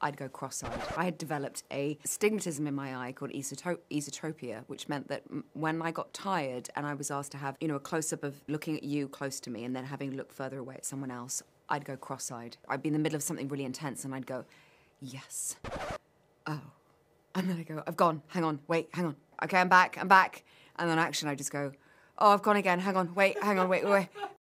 I'd go cross-eyed. I had developed a stigmatism in my eye called esotro- esotropia, which meant that when I got tired and I was asked to have, you know, a close-up of looking at you close to me and then having to look further away at someone else, I'd go cross-eyed. I'd be in the middle of something really intense and I'd go, yes. Oh. And then I go, I've gone. Hang on. Wait, hang on. Okay, I'm back. I'm back. And then action, I just go, oh, I've gone again. Hang on. Wait, hang on. Wait, wait.